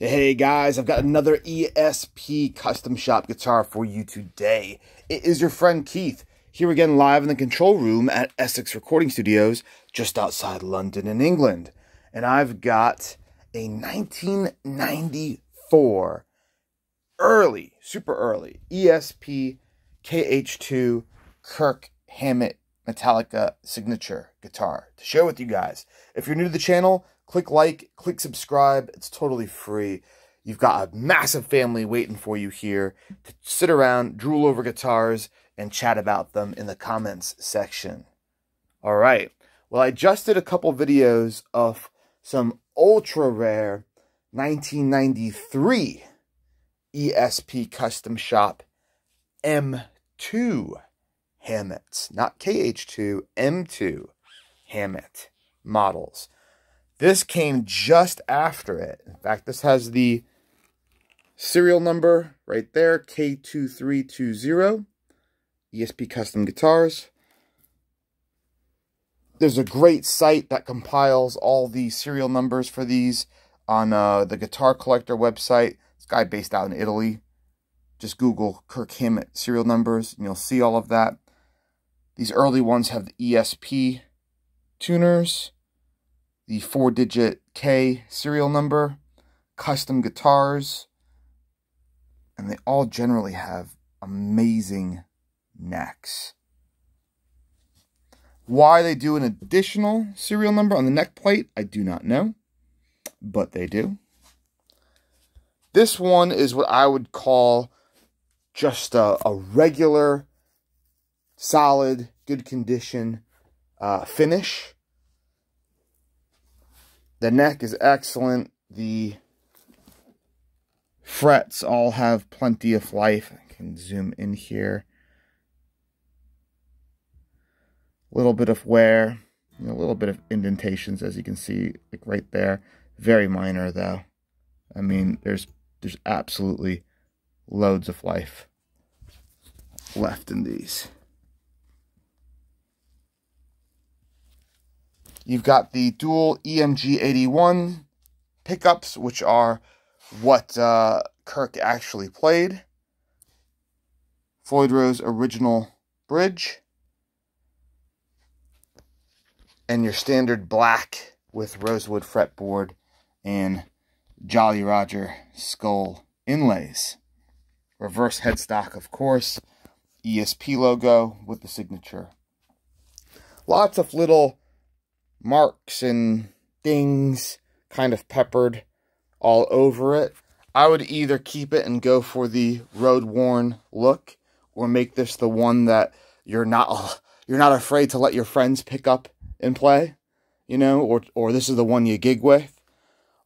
Hey guys, I've got another ESP custom shop guitar for you today. It is your friend Keith, here again live in the control room at Essex Recording Studios, just outside London in England. And I've got a 1994 early, super early ESP KH2 Kirk Hammett Metallica signature guitar to share with you guys. If you're new to the channel, click like, click subscribe. It's totally free. You've got a massive family waiting for you here to sit around, drool over guitars, and chat about them in the comments section. All right. Well, I just did a couple videos of some ultra rare 1993 ESP Custom Shop M2 Hammett, not KH2, M2 Hammett models. This came just after it. In fact, this has the serial number right there, K2320, ESP Custom Guitars. There's a great site that compiles all the serial numbers for these on uh, the Guitar Collector website. This guy based out in Italy. Just Google Kirk Hammett serial numbers and you'll see all of that. These early ones have the ESP tuners, the four-digit K serial number, custom guitars, and they all generally have amazing necks. Why they do an additional serial number on the neck plate, I do not know, but they do. This one is what I would call just a, a regular solid, good condition uh, finish. The neck is excellent. The frets all have plenty of life. I can zoom in here. A little bit of wear, a little bit of indentations, as you can see, like right there. Very minor, though. I mean, there's there's absolutely loads of life left in these. You've got the dual EMG 81 pickups, which are what uh, Kirk actually played. Floyd Rose original bridge. And your standard black with rosewood fretboard and Jolly Roger skull inlays. Reverse headstock, of course. ESP logo with the signature. Lots of little marks and things kind of peppered all over it. I would either keep it and go for the road worn look or make this the one that you're not you're not afraid to let your friends pick up and play, you know, or or this is the one you gig with.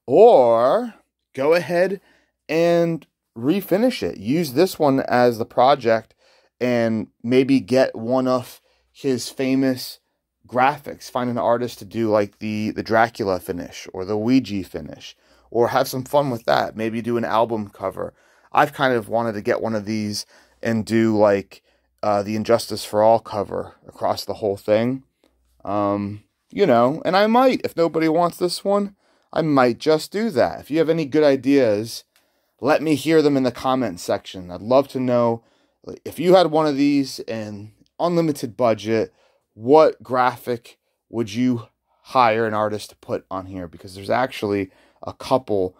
Or go ahead and refinish it. Use this one as the project and maybe get one of his famous graphics. Find an artist to do like the the Dracula finish or the Ouija finish, or have some fun with that. Maybe do an album cover. I've kind of wanted to get one of these and do like uh, the And Justice for All cover across the whole thing. Um, you know, and I might if nobody wants this one, I might just do that. If you have any good ideas, let me hear them in the comment section. I'd love to know if you had one of these and unlimited budget what graphic would you hire an artist to put on here? Because there's actually a couple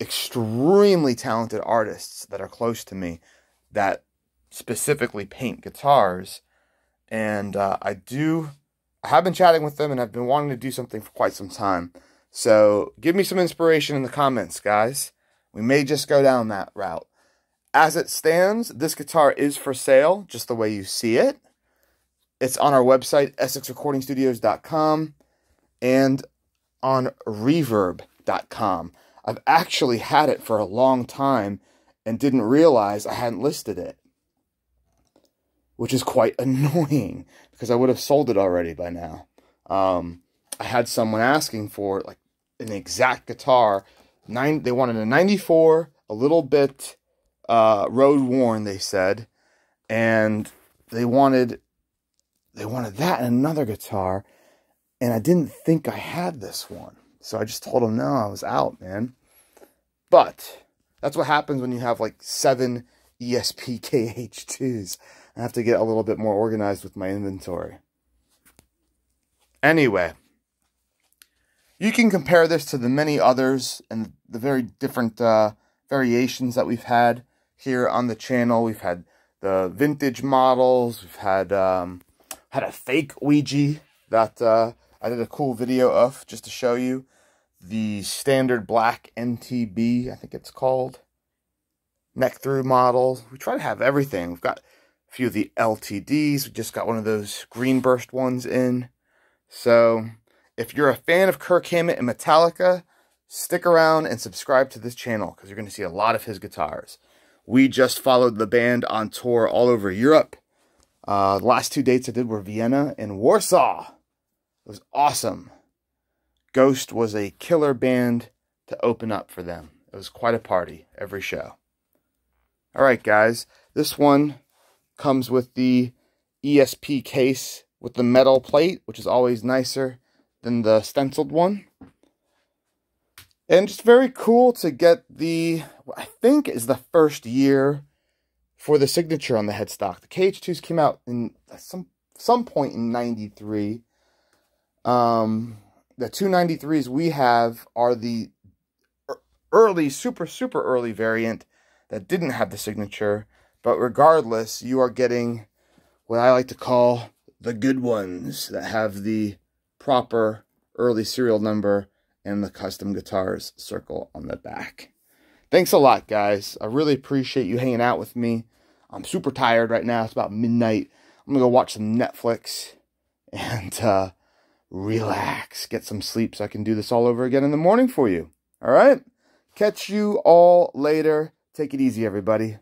extremely talented artists that are close to me that specifically paint guitars. And uh, I do, I have been chatting with them and I've been wanting to do something for quite some time. So give me some inspiration in the comments, guys. We may just go down that route. As it stands, this guitar is for sale, just the way you see it. It's on our website, essexrecordingstudios.com, and on reverb.com. I've actually had it for a long time and didn't realize I hadn't listed it, which is quite annoying because I would have sold it already by now. Um, I had someone asking for like an exact guitar. Nine, they wanted a 94, a little bit uh, road worn, they said, and they wanted they wanted that and another guitar. And I didn't think I had this one. So I just told them, no, I was out, man. But that's what happens when you have like seven ESP KH2s. I have to get a little bit more organized with my inventory. Anyway, you can compare this to the many others and the very different uh, variations that we've had here on the channel. We've had the vintage models. We've had um, had a fake Ouija that uh, I did a cool video of just to show you. The standard black NTB, I think it's called. Neck through models. We try to have everything. We've got a few of the LTDs. We just got one of those green burst ones in. So if you're a fan of Kirk Hammett and Metallica, stick around and subscribe to this channel because you're going to see a lot of his guitars. We just followed the band on tour all over Europe. Uh, the last two dates I did were Vienna and Warsaw. It was awesome. Ghost was a killer band to open up for them. It was quite a party every show. All right, guys. This one comes with the ESP case with the metal plate, which is always nicer than the stenciled one. And just very cool to get the, I think is the first year for the signature on the headstock. The KH2s came out in some some point in 93. Um, the 293s we have are the early, super, super early variant that didn't have the signature. But regardless, you are getting what I like to call the good ones that have the proper early serial number and the custom guitars circle on the back. Thanks a lot, guys. I really appreciate you hanging out with me. I'm super tired right now. It's about midnight. I'm going to go watch some Netflix and uh, relax, get some sleep so I can do this all over again in the morning for you. All right? Catch you all later. Take it easy, everybody.